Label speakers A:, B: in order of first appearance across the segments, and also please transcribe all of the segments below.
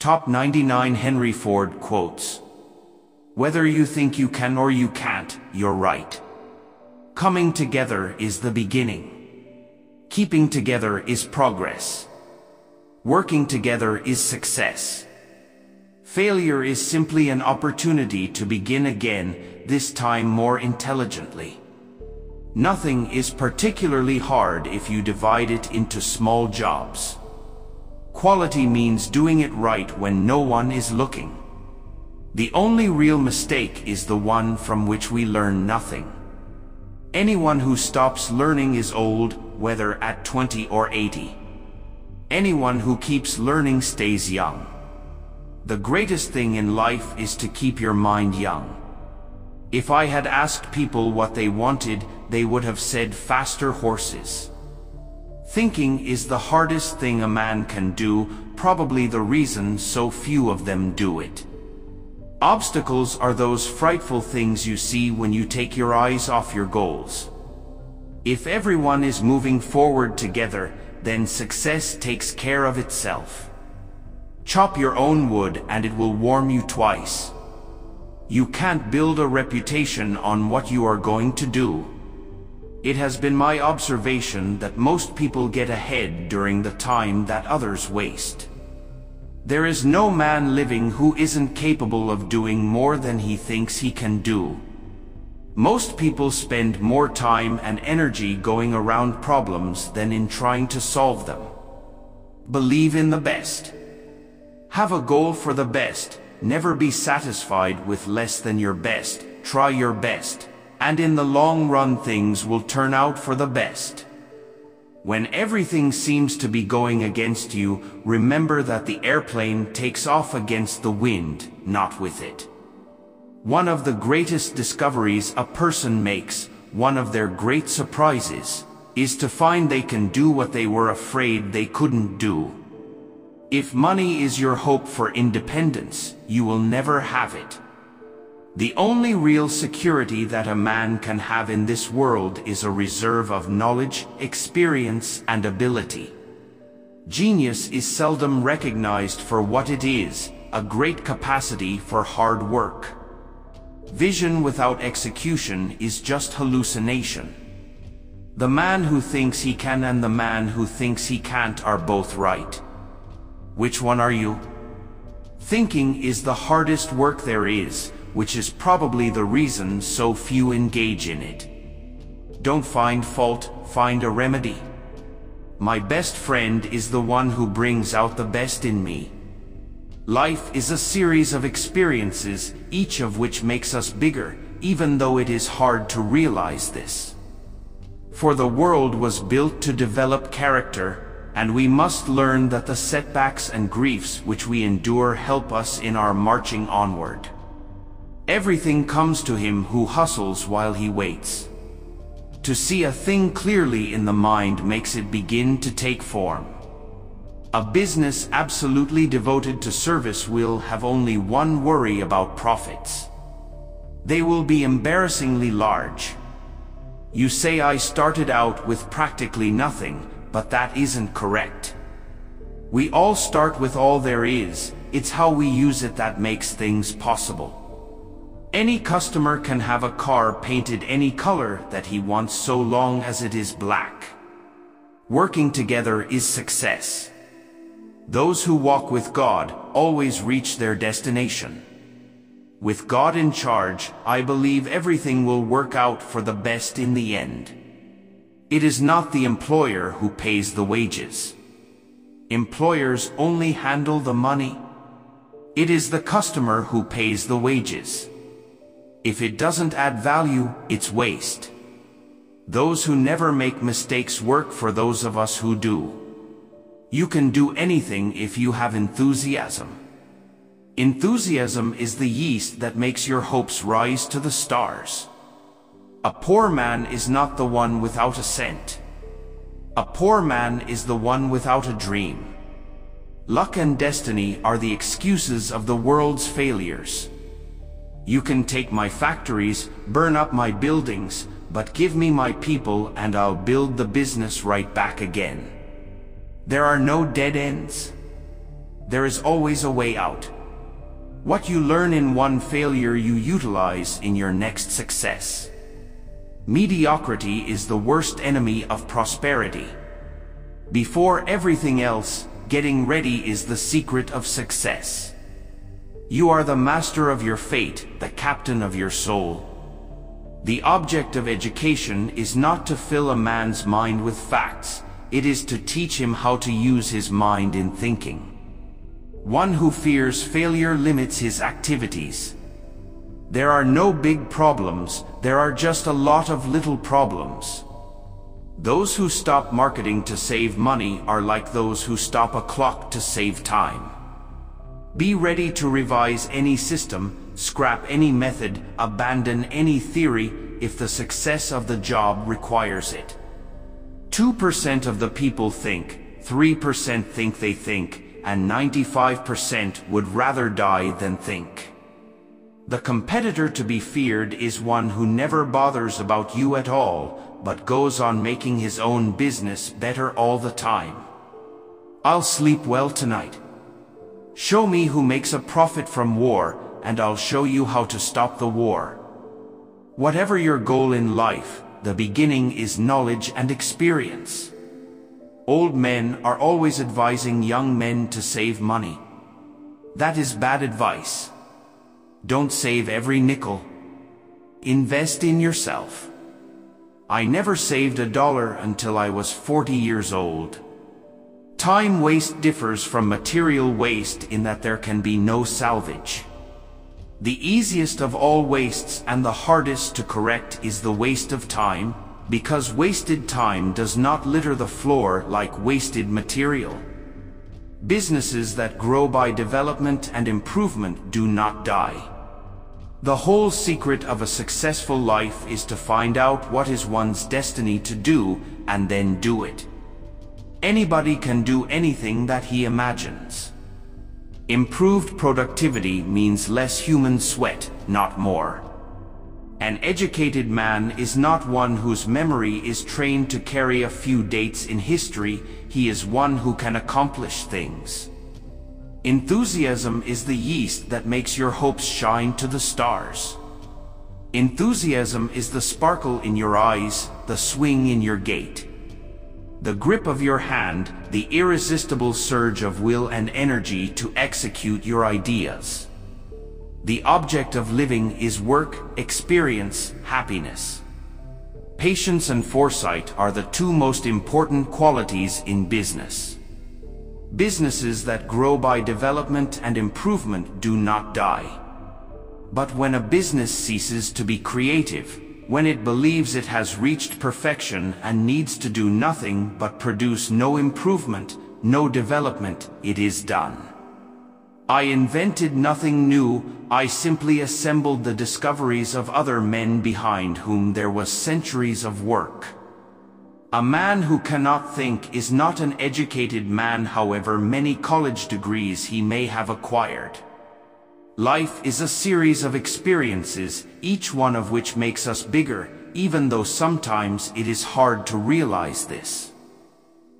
A: Top 99 Henry Ford quotes. Whether you think you can or you can't, you're right. Coming together is the beginning. Keeping together is progress. Working together is success. Failure is simply an opportunity to begin again, this time more intelligently. Nothing is particularly hard if you divide it into small jobs. Quality means doing it right when no one is looking. The only real mistake is the one from which we learn nothing. Anyone who stops learning is old, whether at 20 or 80. Anyone who keeps learning stays young. The greatest thing in life is to keep your mind young. If I had asked people what they wanted, they would have said faster horses. Thinking is the hardest thing a man can do, probably the reason so few of them do it. Obstacles are those frightful things you see when you take your eyes off your goals. If everyone is moving forward together, then success takes care of itself. Chop your own wood and it will warm you twice. You can't build a reputation on what you are going to do. It has been my observation that most people get ahead during the time that others waste. There is no man living who isn't capable of doing more than he thinks he can do. Most people spend more time and energy going around problems than in trying to solve them. Believe in the best. Have a goal for the best, Never be satisfied with less than your best. Try your best. And in the long run things will turn out for the best. When everything seems to be going against you, remember that the airplane takes off against the wind, not with it. One of the greatest discoveries a person makes, one of their great surprises, is to find they can do what they were afraid they couldn't do. If money is your hope for independence, you will never have it. The only real security that a man can have in this world is a reserve of knowledge, experience, and ability. Genius is seldom recognized for what it is, a great capacity for hard work. Vision without execution is just hallucination. The man who thinks he can and the man who thinks he can't are both right. Which one are you? Thinking is the hardest work there is, which is probably the reason so few engage in it. Don't find fault, find a remedy. My best friend is the one who brings out the best in me. Life is a series of experiences, each of which makes us bigger, even though it is hard to realize this. For the world was built to develop character, and we must learn that the setbacks and griefs which we endure help us in our marching onward. Everything comes to him who hustles while he waits. To see a thing clearly in the mind makes it begin to take form. A business absolutely devoted to service will have only one worry about profits. They will be embarrassingly large. You say I started out with practically nothing, but that isn't correct. We all start with all there is, it's how we use it that makes things possible. Any customer can have a car painted any color that he wants so long as it is black. Working together is success. Those who walk with God always reach their destination. With God in charge, I believe everything will work out for the best in the end. It is not the employer who pays the wages. Employers only handle the money. It is the customer who pays the wages. If it doesn't add value, it's waste. Those who never make mistakes work for those of us who do. You can do anything if you have enthusiasm. Enthusiasm is the yeast that makes your hopes rise to the stars. A poor man is not the one without a cent. A poor man is the one without a dream. Luck and destiny are the excuses of the world's failures. You can take my factories, burn up my buildings, but give me my people and I'll build the business right back again. There are no dead ends. there is always a way out. What you learn in one failure you utilize in your next success. Mediocrity is the worst enemy of prosperity. Before everything else, getting ready is the secret of success. You are the master of your fate, the captain of your soul. The object of education is not to fill a man's mind with facts, it is to teach him how to use his mind in thinking. One who fears failure limits his activities. There are no big problems, there are just a lot of little problems. Those who stop marketing to save money are like those who stop a clock to save time. Be ready to revise any system, scrap any method, abandon any theory if the success of the job requires it. 2% of the people think, 3% think they think, and 95% would rather die than think. The competitor to be feared is one who never bothers about you at all, but goes on making his own business better all the time. I'll sleep well tonight. Show me who makes a profit from war, and I'll show you how to stop the war. Whatever your goal in life, the beginning is knowledge and experience. Old men are always advising young men to save money. That is bad advice. Don't save every nickel. Invest in yourself. I never saved a dollar until I was 40 years old. Time waste differs from material waste in that there can be no salvage. The easiest of all wastes and the hardest to correct is the waste of time, because wasted time does not litter the floor like wasted material. Businesses that grow by development and improvement do not die. The whole secret of a successful life is to find out what is one's destiny to do and then do it. Anybody can do anything that he imagines. Improved productivity means less human sweat, not more. An educated man is not one whose memory is trained to carry a few dates in history, he is one who can accomplish things. Enthusiasm is the yeast that makes your hopes shine to the stars. Enthusiasm is the sparkle in your eyes, the swing in your gait the grip of your hand, the irresistible surge of will and energy to execute your ideas. The object of living is work, experience, happiness. Patience and foresight are the two most important qualities in business. Businesses that grow by development and improvement do not die. But when a business ceases to be creative, when it believes it has reached perfection and needs to do nothing but produce no improvement, no development, it is done. I invented nothing new, I simply assembled the discoveries of other men behind whom there was centuries of work. A man who cannot think is not an educated man however many college degrees he may have acquired. Life is a series of experiences, each one of which makes us bigger, even though sometimes it is hard to realize this.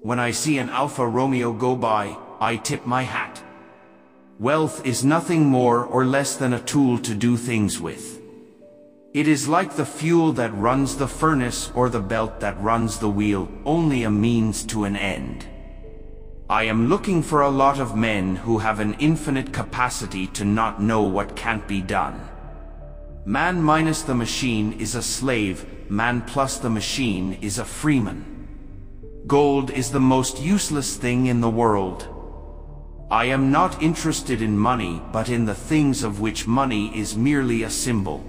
A: When I see an Alfa Romeo go by, I tip my hat. Wealth is nothing more or less than a tool to do things with. It is like the fuel that runs the furnace or the belt that runs the wheel, only a means to an end. I am looking for a lot of men who have an infinite capacity to not know what can't be done. Man minus the machine is a slave, man plus the machine is a freeman. Gold is the most useless thing in the world. I am not interested in money, but in the things of which money is merely a symbol.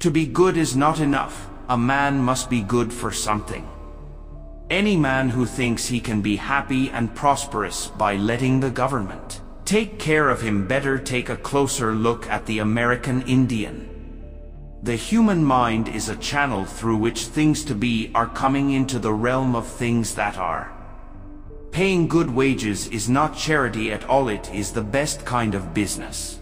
A: To be good is not enough, a man must be good for something. Any man who thinks he can be happy and prosperous by letting the government take care of him better take a closer look at the American Indian. The human mind is a channel through which things to be are coming into the realm of things that are. Paying good wages is not charity at all it is the best kind of business.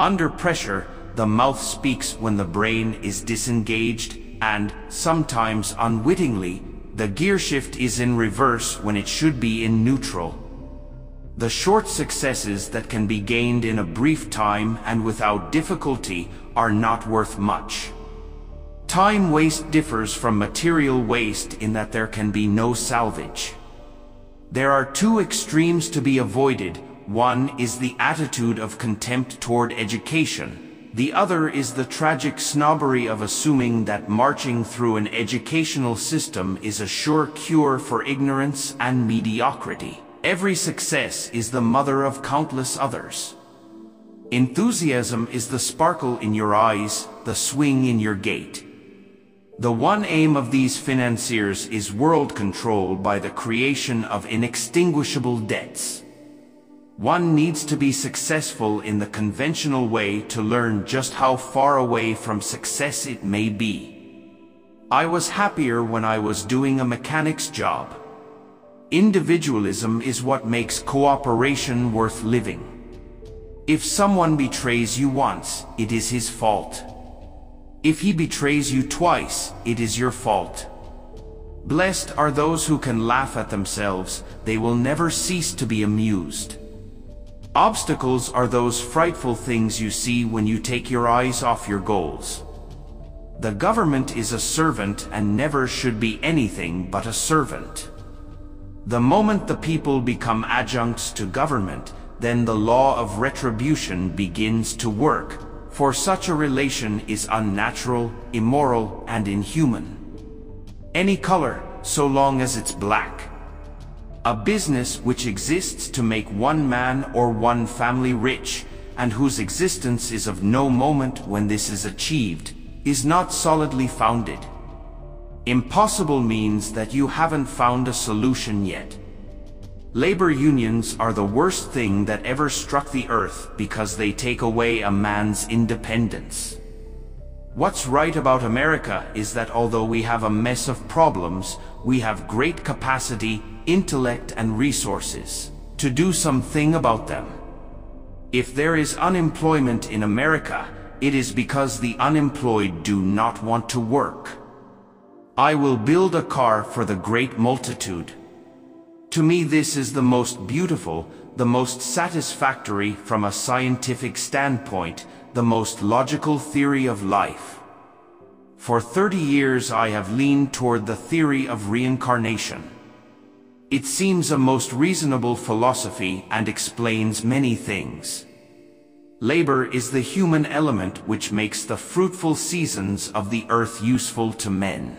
A: Under pressure, the mouth speaks when the brain is disengaged and, sometimes unwittingly, the gearshift is in reverse when it should be in neutral. The short successes that can be gained in a brief time and without difficulty are not worth much. Time waste differs from material waste in that there can be no salvage. There are two extremes to be avoided. One is the attitude of contempt toward education. The other is the tragic snobbery of assuming that marching through an educational system is a sure cure for ignorance and mediocrity. Every success is the mother of countless others. Enthusiasm is the sparkle in your eyes, the swing in your gait. The one aim of these financiers is world control by the creation of inextinguishable debts. One needs to be successful in the conventional way to learn just how far away from success it may be. I was happier when I was doing a mechanic's job. Individualism is what makes cooperation worth living. If someone betrays you once, it is his fault. If he betrays you twice, it is your fault. Blessed are those who can laugh at themselves, they will never cease to be amused. Obstacles are those frightful things you see when you take your eyes off your goals. The government is a servant and never should be anything but a servant. The moment the people become adjuncts to government, then the law of retribution begins to work, for such a relation is unnatural, immoral, and inhuman. Any color, so long as it's black. A business which exists to make one man or one family rich, and whose existence is of no moment when this is achieved, is not solidly founded. Impossible means that you haven't found a solution yet. Labor unions are the worst thing that ever struck the earth because they take away a man's independence. What's right about America is that although we have a mess of problems, we have great capacity, intellect and resources to do something about them. If there is unemployment in America, it is because the unemployed do not want to work. I will build a car for the great multitude. To me this is the most beautiful, the most satisfactory from a scientific standpoint, the most logical theory of life. For 30 years I have leaned toward the theory of reincarnation. It seems a most reasonable philosophy and explains many things. Labor is the human element which makes the fruitful seasons of the earth useful to men.